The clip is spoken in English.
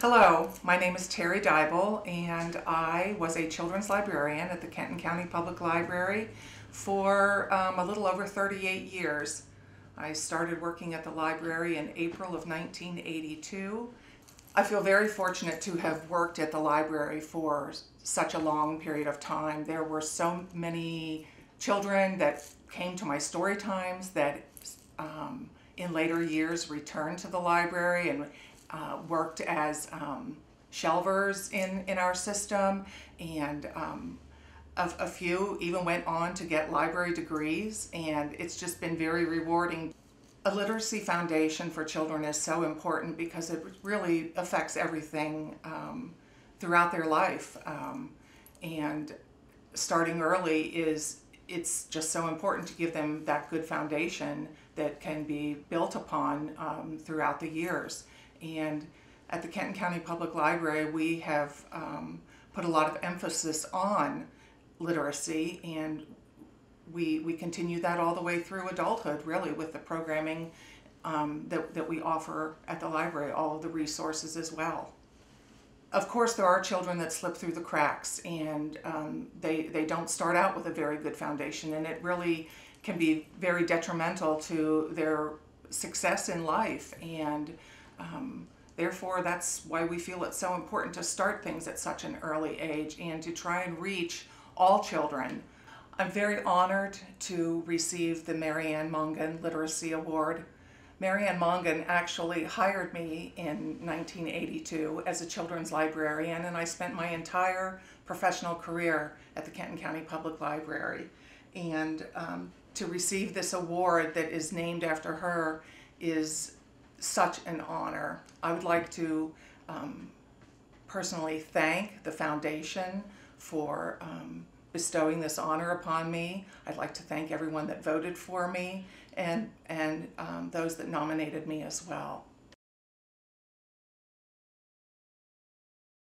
Hello, my name is Terri Diebel, and I was a children's librarian at the Kenton County Public Library for um, a little over 38 years. I started working at the library in April of 1982. I feel very fortunate to have worked at the library for such a long period of time. There were so many children that came to my story times that um, in later years returned to the library and uh, worked as um, shelvers in, in our system and um, a, a few even went on to get library degrees and it's just been very rewarding. A literacy foundation for children is so important because it really affects everything um, throughout their life um, and starting early is it's just so important to give them that good foundation that can be built upon um, throughout the years. And at the Kenton County Public Library, we have um, put a lot of emphasis on literacy and we, we continue that all the way through adulthood, really, with the programming um, that, that we offer at the library, all of the resources as well. Of course, there are children that slip through the cracks and um, they, they don't start out with a very good foundation, and it really can be very detrimental to their success in life. And um, therefore, that's why we feel it's so important to start things at such an early age and to try and reach all children. I'm very honored to receive the Mary Ann Mongan Literacy Award. Mary Ann Mongan actually hired me in 1982 as a children's librarian, and I spent my entire professional career at the Kenton County Public Library. And um, to receive this award that is named after her is such an honor. I would like to um, personally thank the foundation for um, bestowing this honor upon me. I'd like to thank everyone that voted for me and, and um, those that nominated me as well.